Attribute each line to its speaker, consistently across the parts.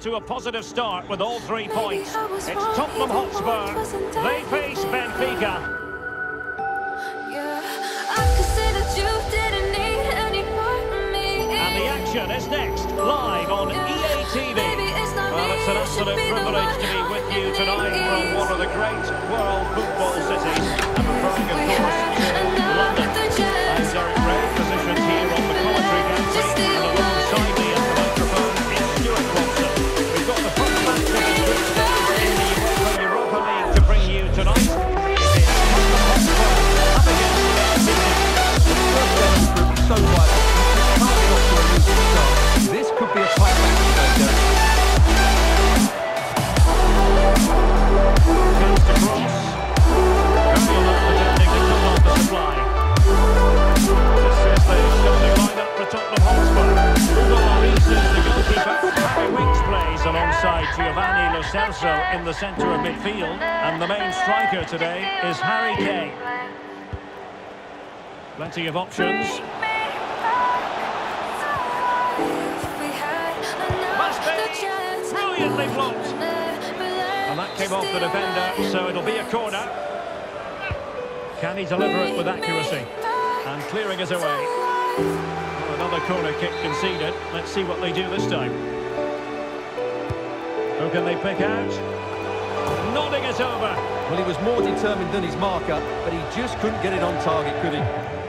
Speaker 1: off to a positive start with all three points? It's Tottenham Hotspur. They face Benfica. And the action is next, live on EA TV. Well, it's an absolute privilege to be with you tonight from one of the great world football cities. Plenty of options. Must be. Brilliantly blocked. And that came off the defender, so it'll be a corner. Can he deliver it with accuracy? And clearing it away. Well, another corner kick conceded. Let's see what they do this time. Who can they pick out? Nodding it over.
Speaker 2: Well, he was more determined than his marker, but he just couldn't get it on target, could he?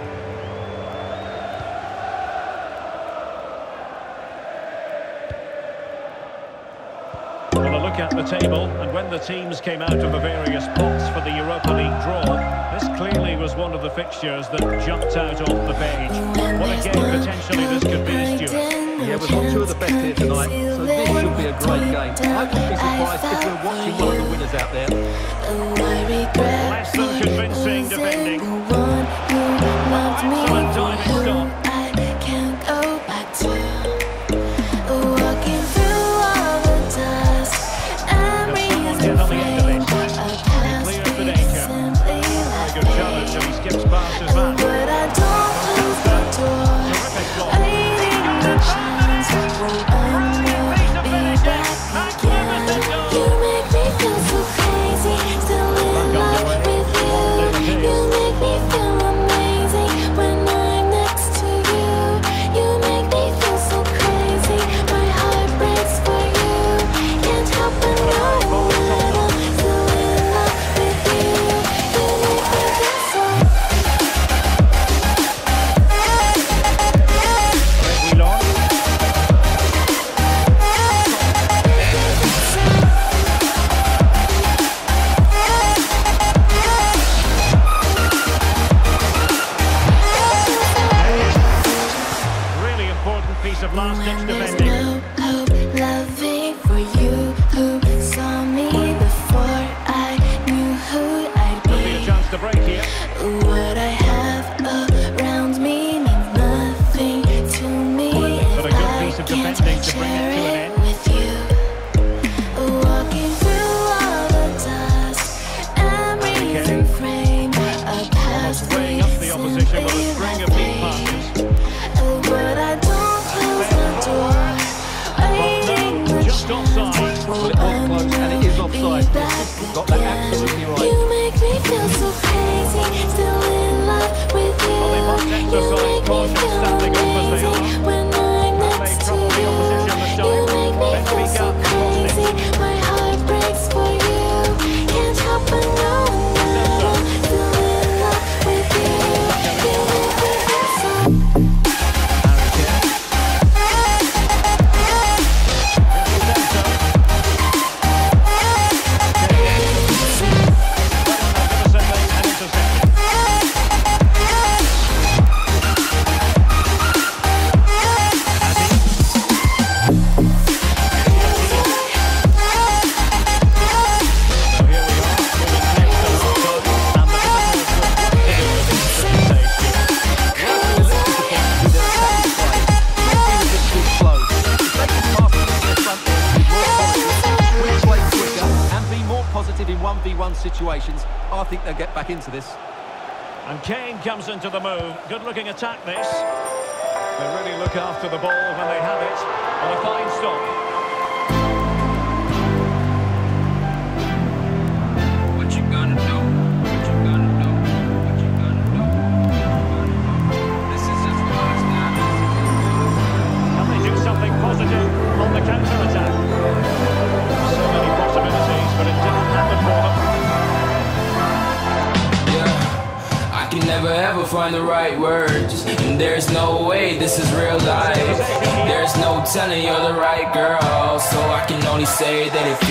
Speaker 1: At the table, and when the teams came out of the various pots for the Europa League draw, this clearly was one of the fixtures that jumped out off the page. What a game potentially this could be, Stuart.
Speaker 2: Yeah, we've got two of the best here tonight, so this should be a great game. I wouldn't be surprised if we're watching one of the winners out there.
Speaker 1: Less than convincing defending. Excellent timing stop. Skips Good looking attack this.
Speaker 3: Say that it feels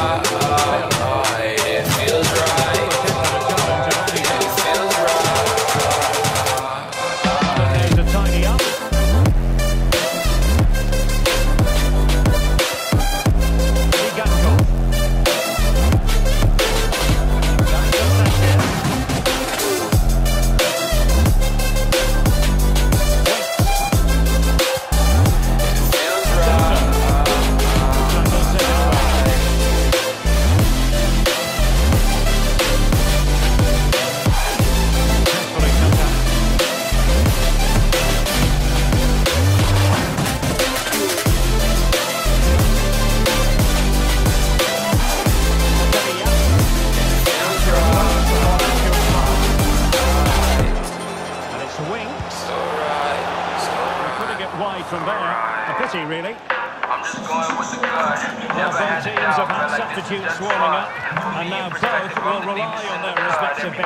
Speaker 3: Feels right.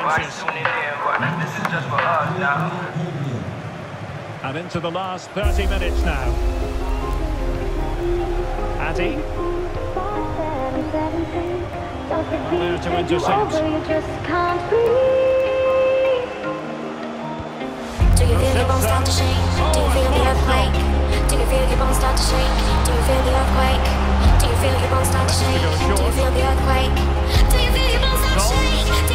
Speaker 1: Respective benches.
Speaker 3: This is just for us now.
Speaker 1: And into the last 30 minutes now. Adi,
Speaker 4: There
Speaker 1: to intercept.
Speaker 4: Do you feel your bones start to shake? Do you feel the earthquake? Do you feel your bones start to shake? Do you feel the earthquake? Do you feel your bones start to shake? Do you feel the earthquake? Do you feel your bones start to shake?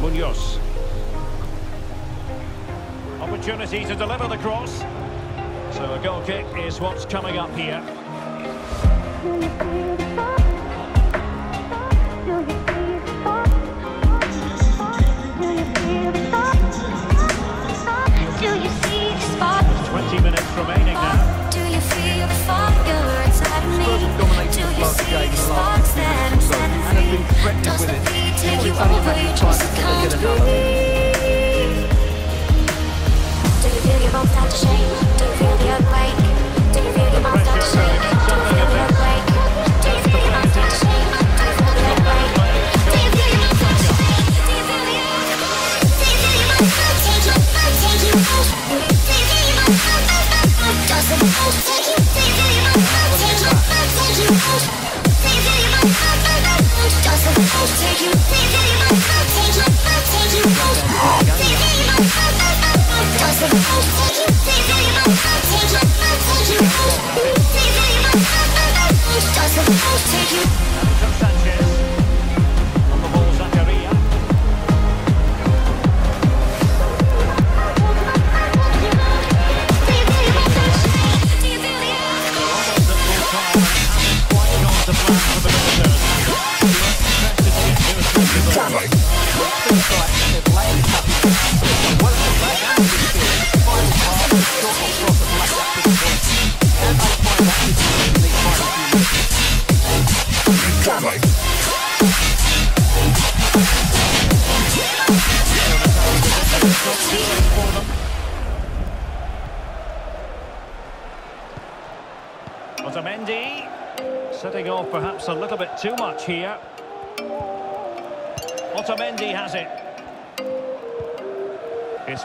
Speaker 1: Munoz. Opportunity to deliver the cross. So a goal kick is what's coming up here.
Speaker 4: Does
Speaker 2: with it.
Speaker 4: take you You
Speaker 2: of before they
Speaker 4: can't
Speaker 2: get another.
Speaker 4: Do you feel your bones start to shake? I'll take you.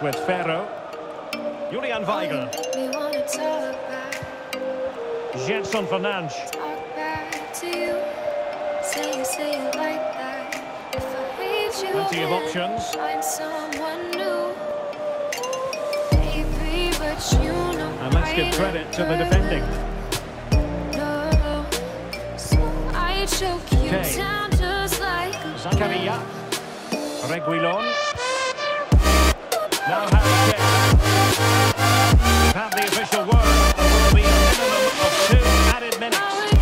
Speaker 1: with Ferro. Julian Weigl. Gedson Fernandes. Plenty of options. And let's give credit to the defending. Okay. Zakaria. Reguilon. Now Harry Kane. Have the official word. It will be a minimum of two added minutes.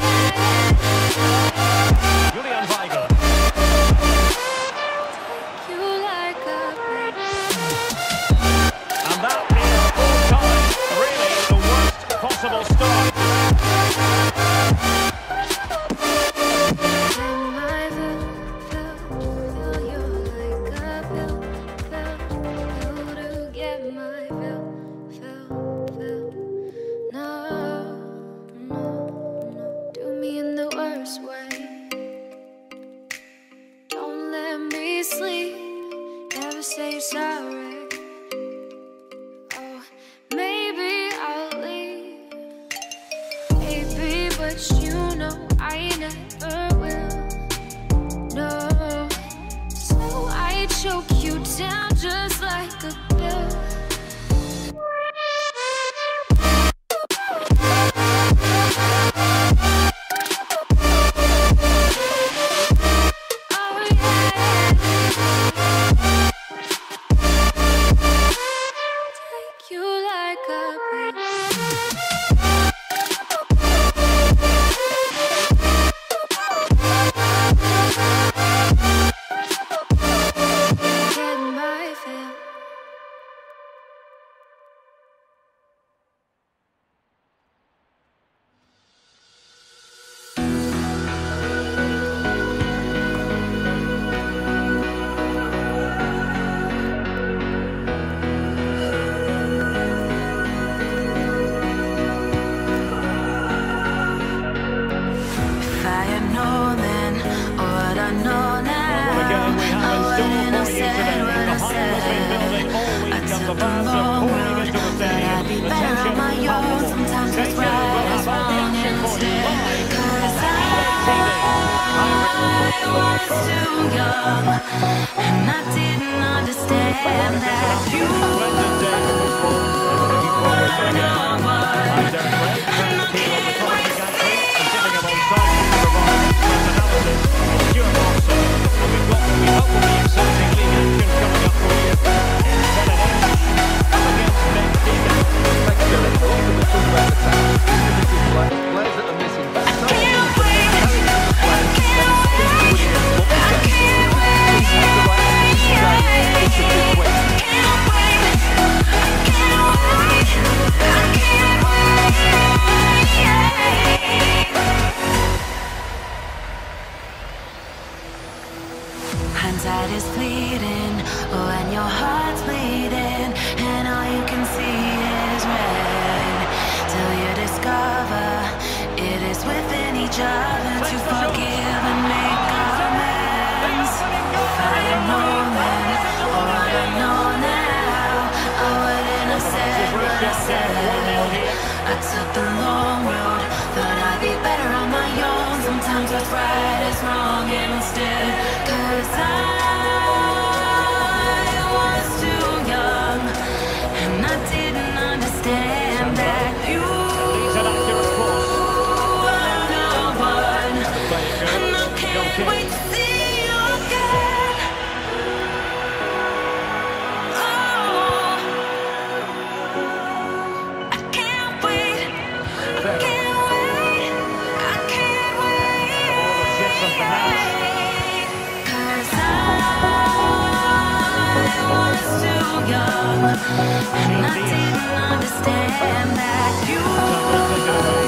Speaker 4: I
Speaker 5: didn't understand that you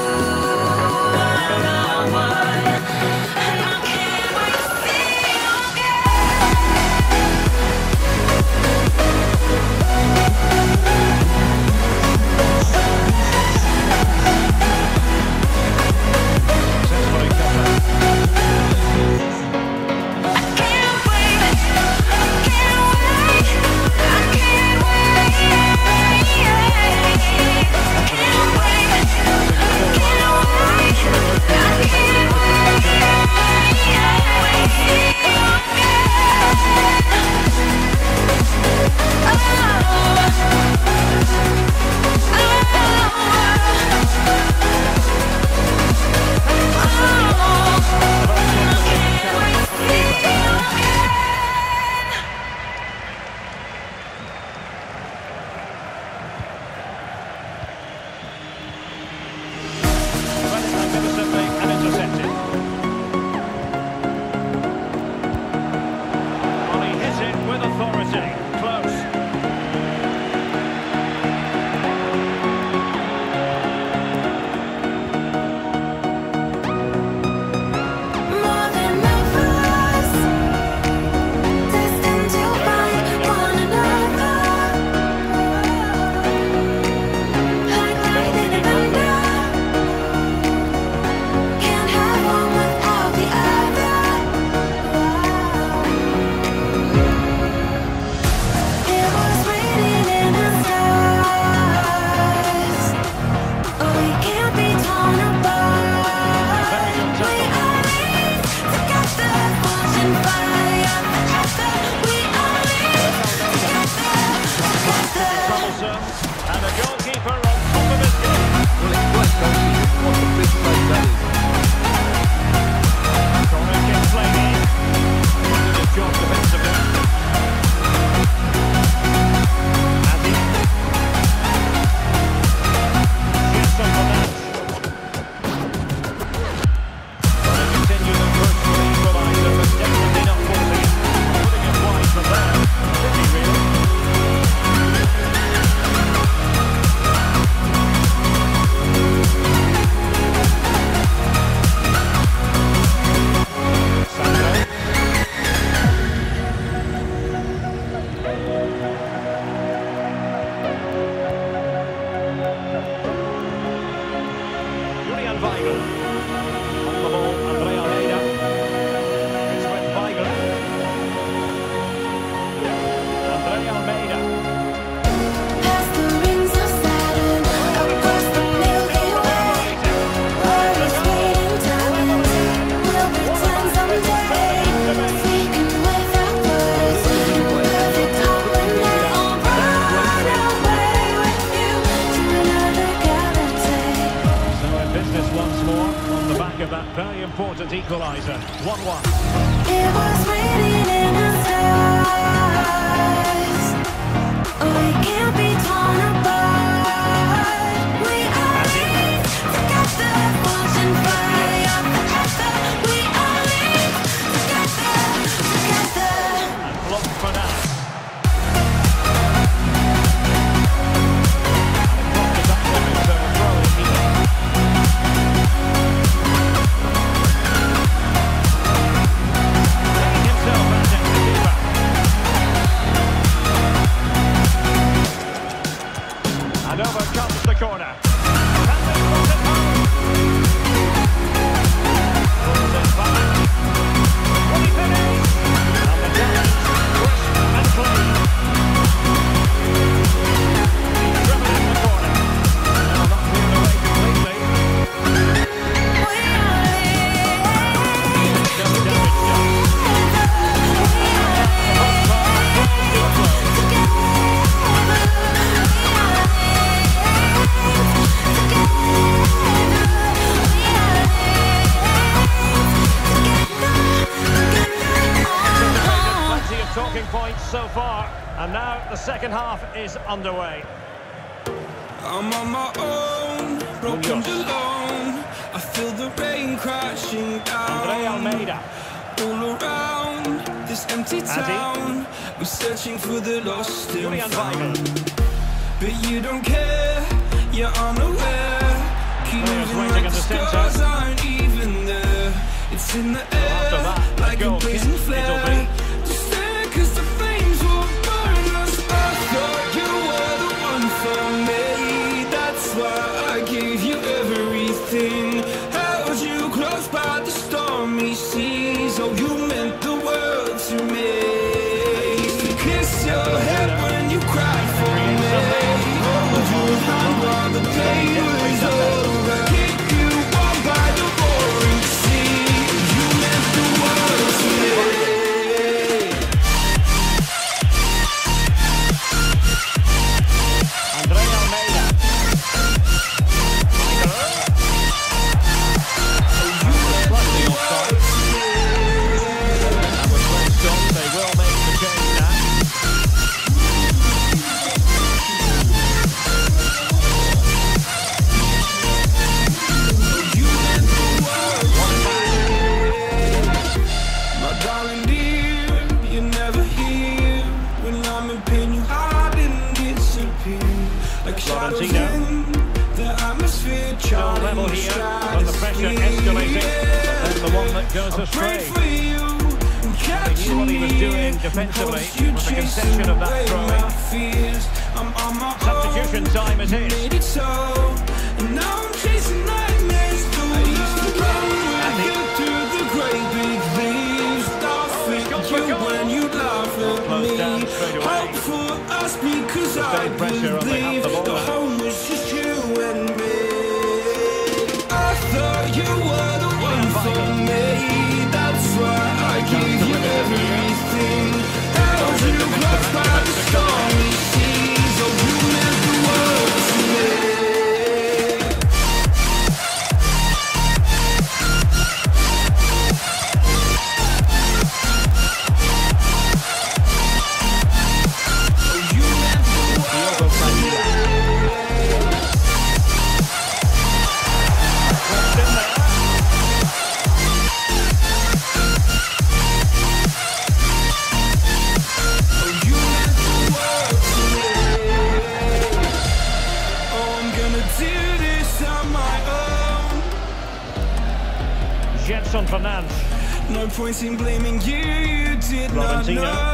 Speaker 6: no.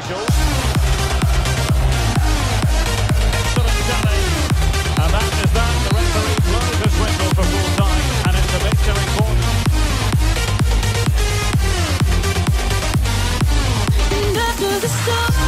Speaker 6: official.
Speaker 7: And
Speaker 1: that is that. The referee blows his whistle for full time, and it's a victory for
Speaker 4: them.
Speaker 1: Up the
Speaker 4: stars.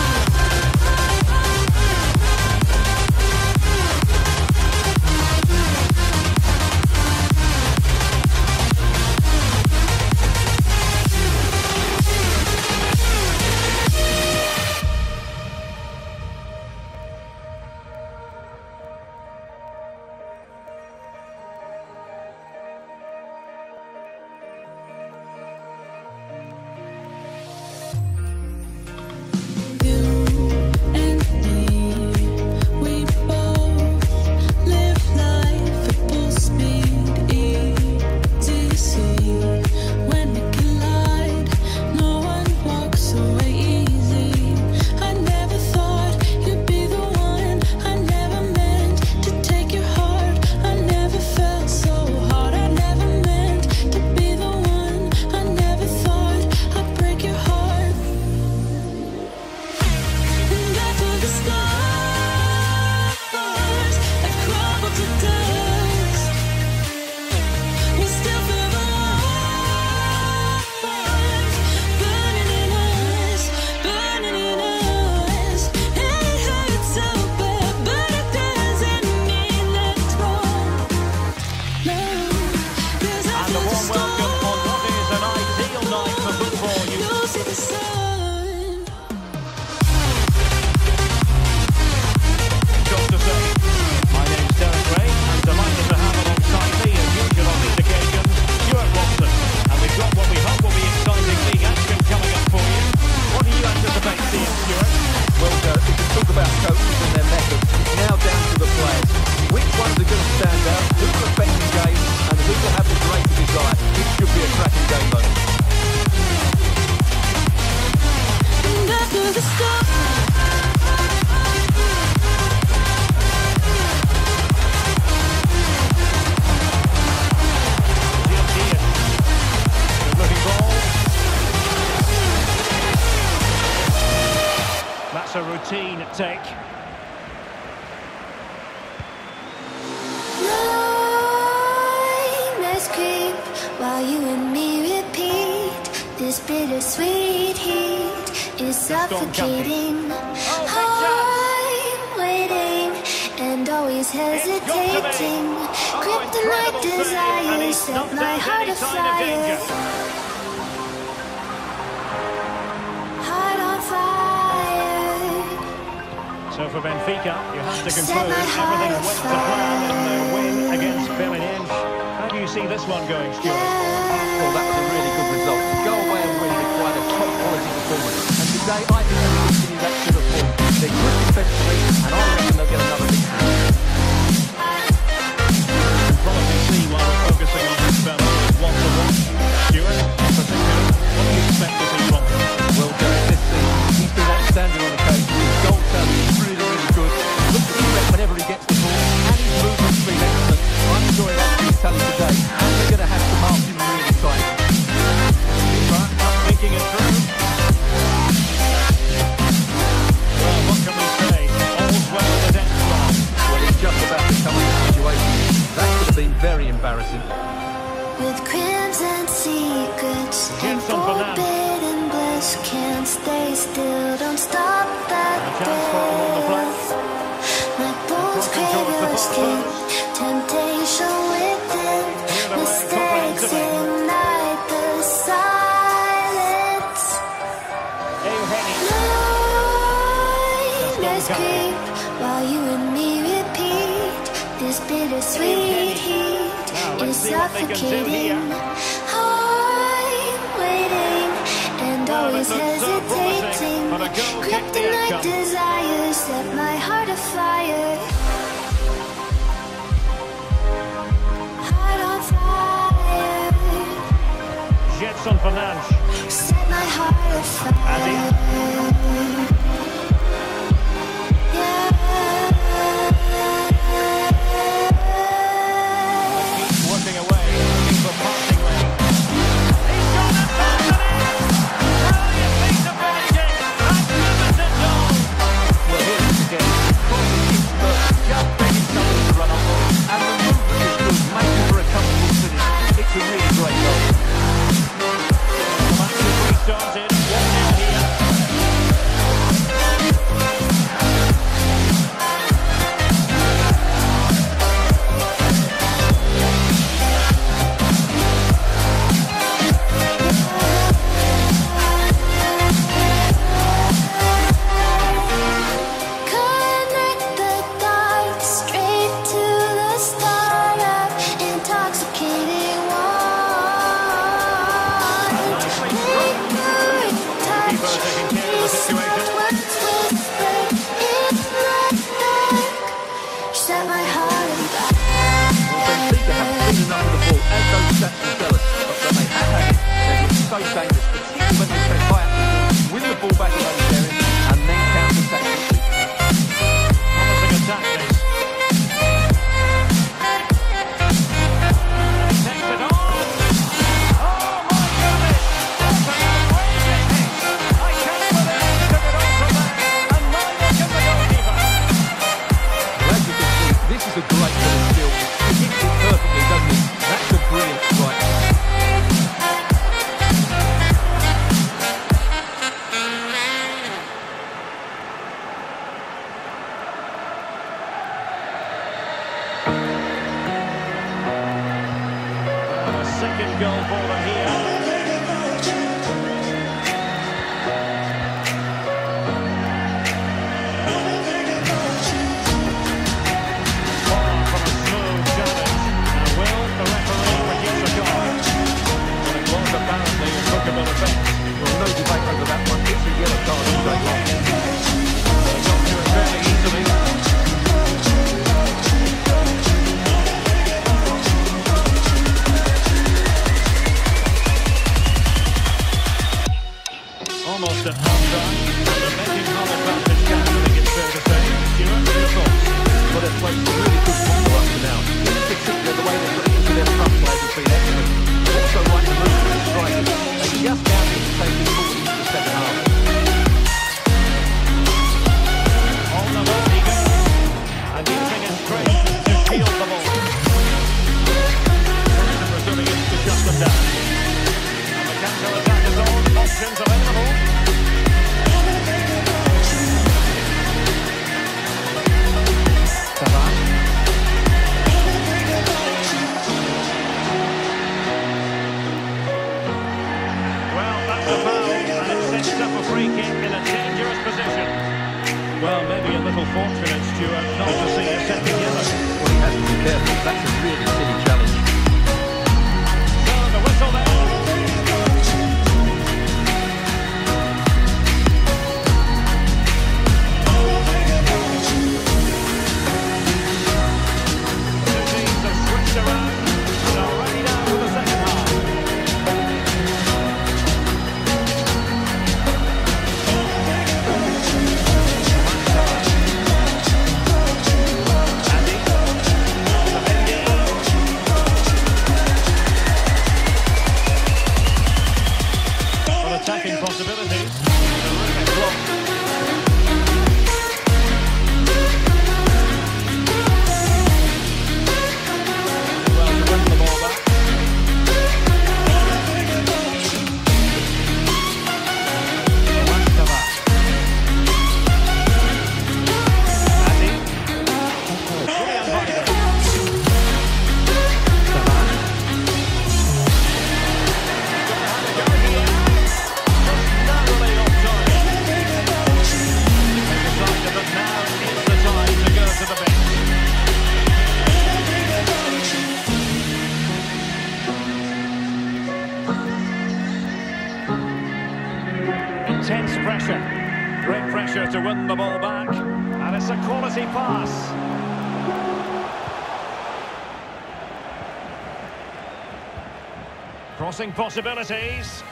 Speaker 4: attacking possibilities.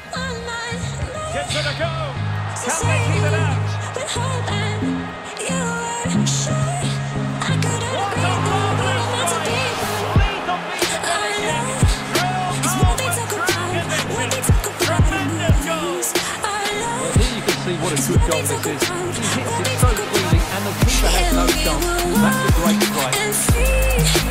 Speaker 4: Gives it a go. Can they keep it out? what a
Speaker 1: good goal this is. He hits it so cleanly and the keeper has no chance. That's a great strike.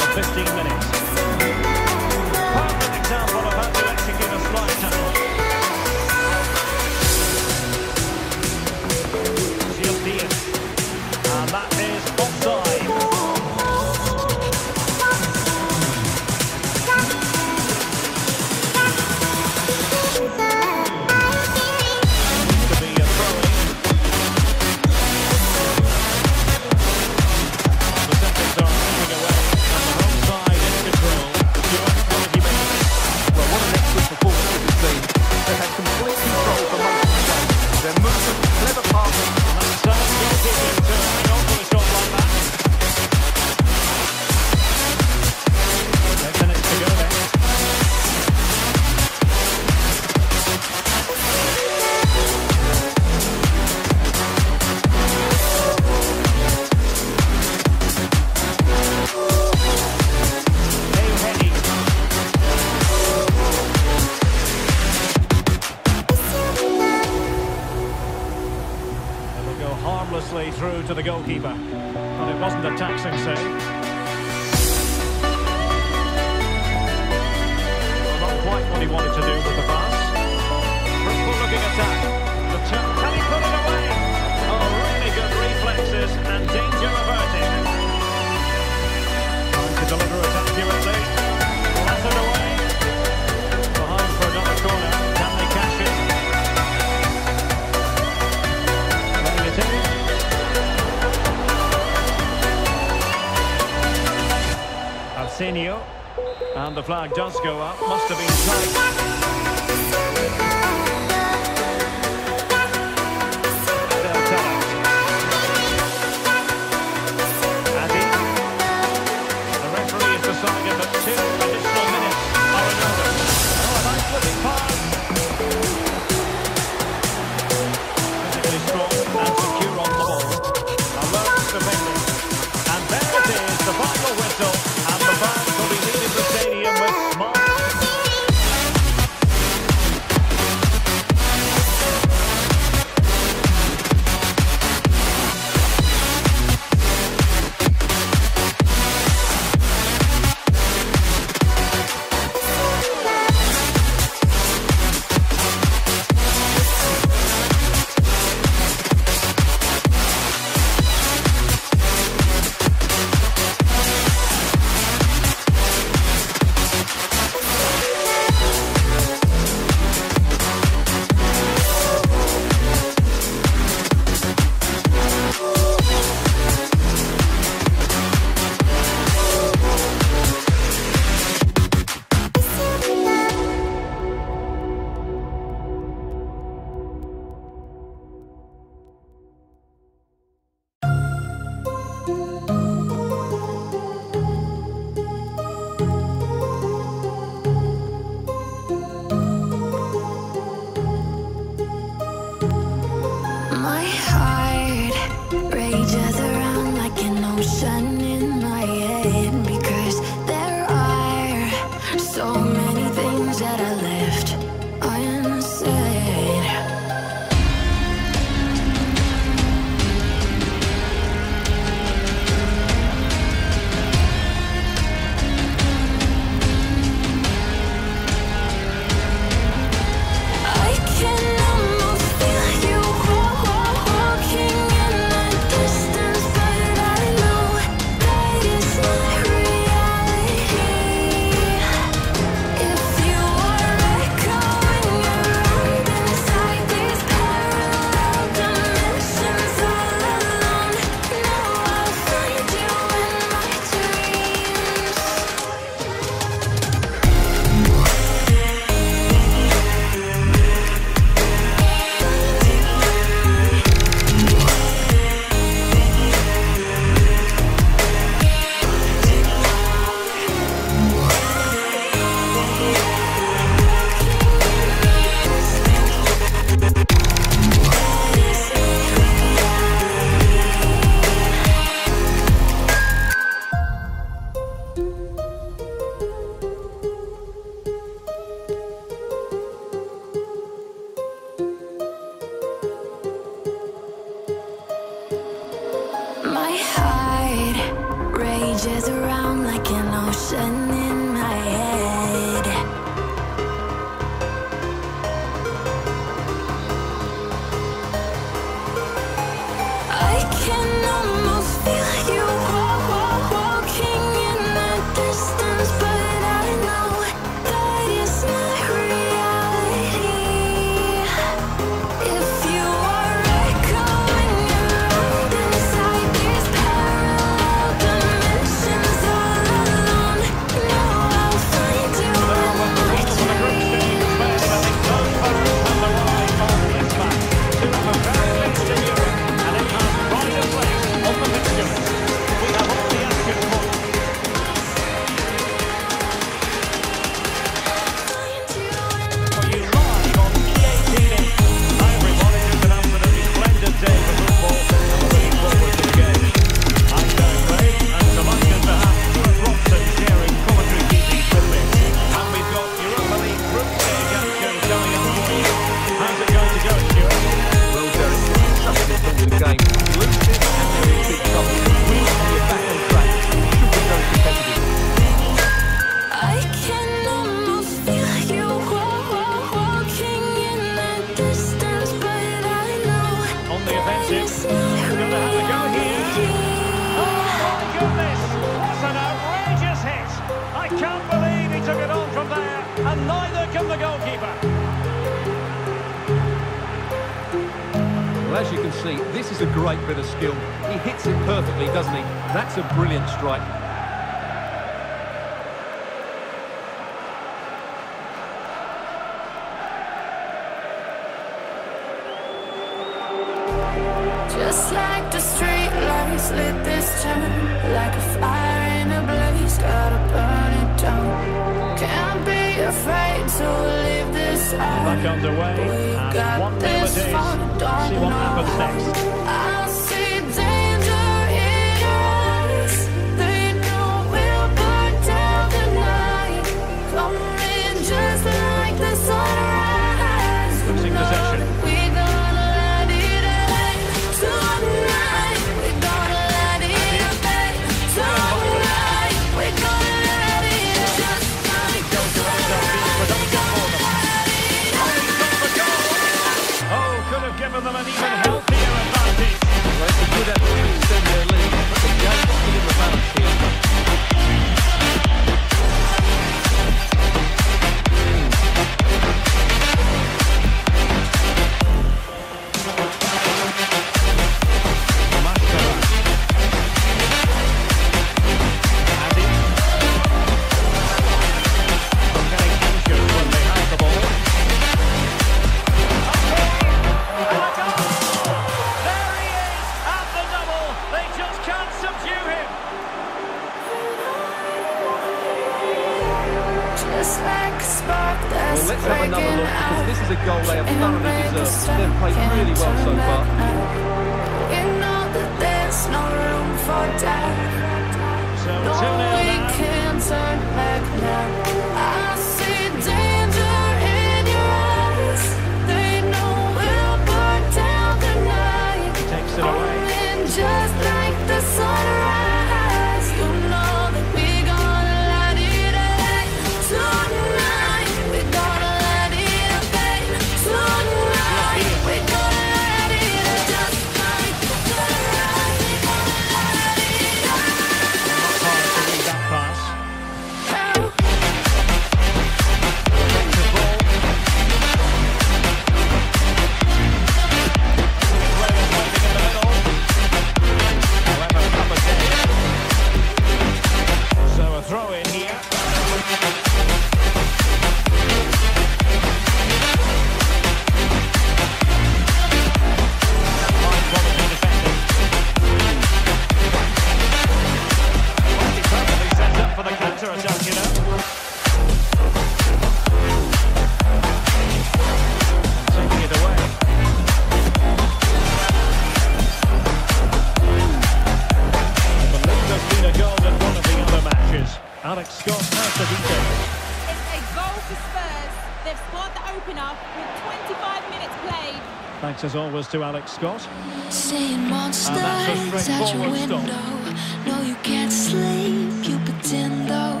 Speaker 4: Thanks as always to Alex Scott.
Speaker 1: Saying monsters your window.
Speaker 4: Stop.
Speaker 1: No, you can't sleep. You pretend though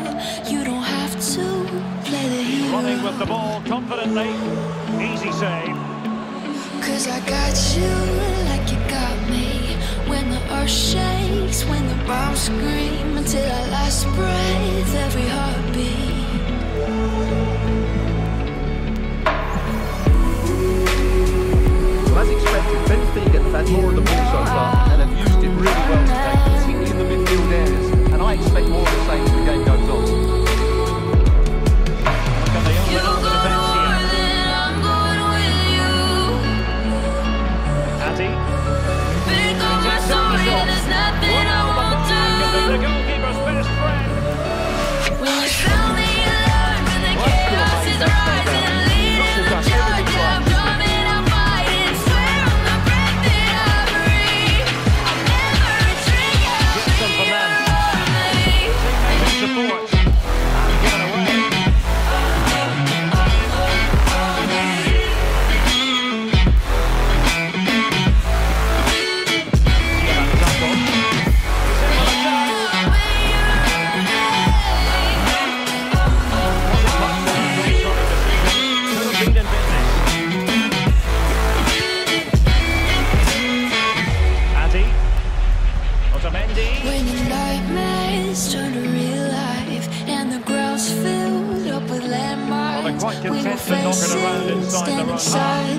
Speaker 1: you don't have to play the hero. Running with the ball confidently. Easy save.
Speaker 4: Cause I got you like you got me. When the earth shakes, when the bombs scream, until our last breath, every heartbeat.
Speaker 2: had more of the ball so far, and have used it really well today, particularly in the midfield areas. And I expect more of the same as the game goes on.
Speaker 1: inside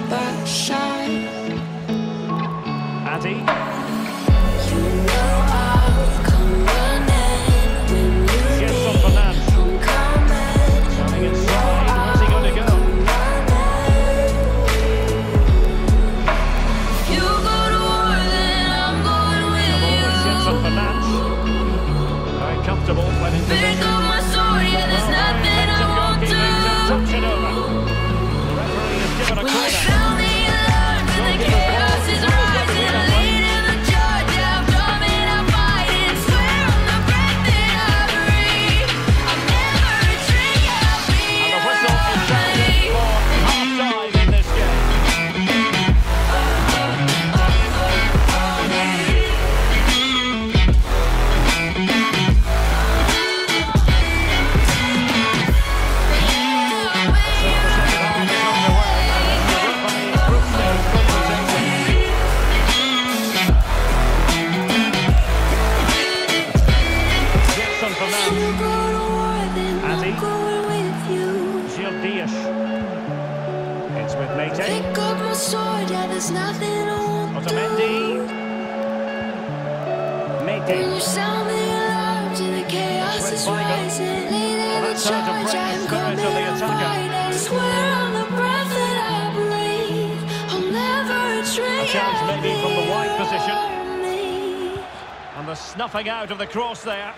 Speaker 1: out of the cross there.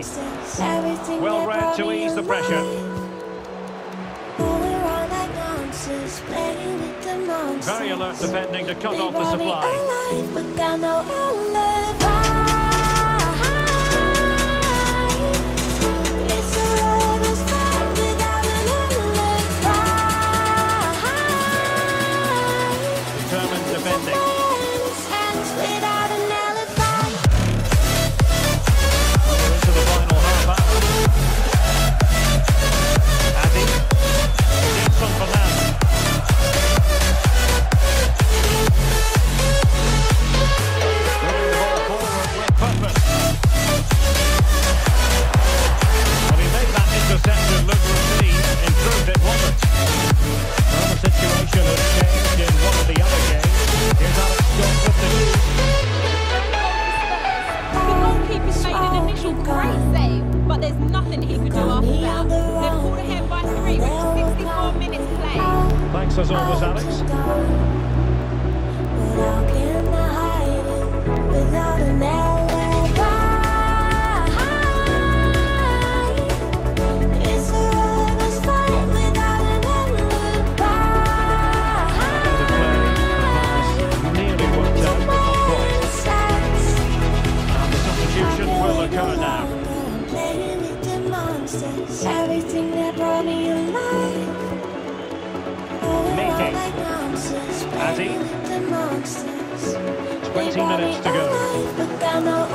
Speaker 1: Well read to ease the pressure. Very alert defending to cut off the supply.
Speaker 8: nothing he could do after that. They're pulled ahead by three with 64 minutes play.
Speaker 1: Thanks as always, Alex.
Speaker 4: everything that brought me alive.
Speaker 1: Addy. 20 minutes to go.
Speaker 4: Alive,